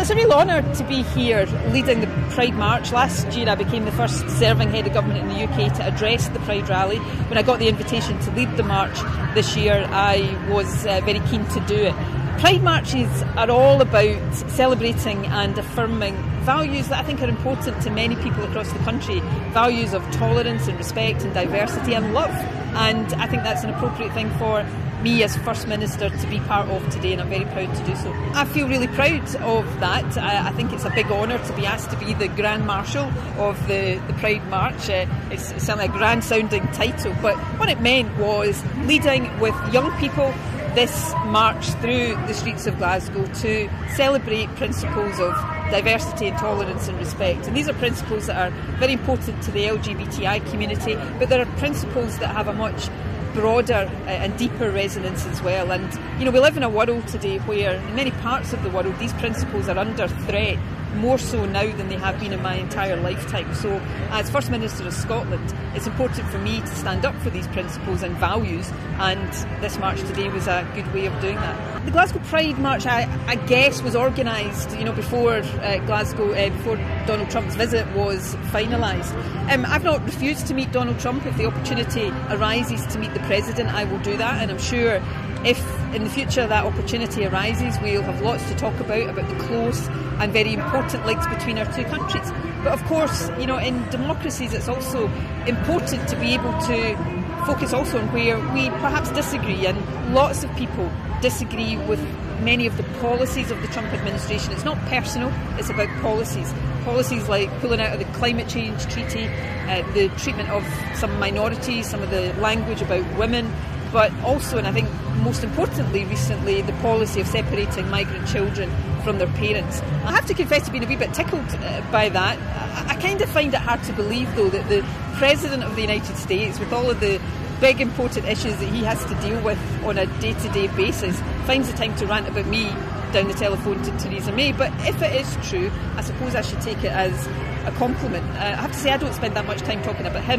Well, it's a real honour to be here leading the Pride March. Last year I became the first serving head of government in the UK to address the Pride rally. When I got the invitation to lead the march this year, I was uh, very keen to do it. Pride marches are all about celebrating and affirming values that I think are important to many people across the country values of tolerance and respect and diversity and love. And I think that's an appropriate thing for me as First Minister to be part of today, and I'm very proud to do so. I feel really proud of that. I, I think it's a big honour to be asked to be the Grand Marshal of the, the Pride March. Uh, it's, it's a grand sounding title, but what it meant was leading with young people this march through the streets of Glasgow to celebrate principles of diversity and tolerance and respect. And these are principles that are very important to the LGBTI community, but there are principles that have a much broader uh, and deeper resonance as well. And you know, we live in a world today where, in many parts of the world, these principles are under threat more so now than they have been in my entire lifetime. So, as First Minister of Scotland, it's important for me to stand up for these principles and values, and this march today was a good way of doing that. The Glasgow Pride March, I, I guess, was organised, you know, before uh, Glasgow, uh, before Donald Trump's visit was finalised. Um, I've not refused to meet Donald Trump. If the opportunity arises to meet the President, I will do that, and I'm sure if in the future that opportunity arises, we'll have lots to talk about about the close and very important links between our two countries. But of course, you know, in democracies, it's also important to be able to focus also on where we perhaps disagree, and lots of people disagree with many of the policies of the Trump administration. It's not personal, it's about policies. Policies like pulling out of the climate change treaty, uh, the treatment of some minorities, some of the language about women, but also, and I think most importantly recently, the policy of separating migrant children from their parents. I have to confess to being a wee bit tickled uh, by that. I, kind of find it hard to believe, though, that the President of the United States, with all of the big important issues that he has to deal with on a day to day basis, finds the time to rant about me down the telephone to Theresa May. But if it is true, I suppose I should take it as a compliment. Uh, I have to say, I don't spend that much time talking about him.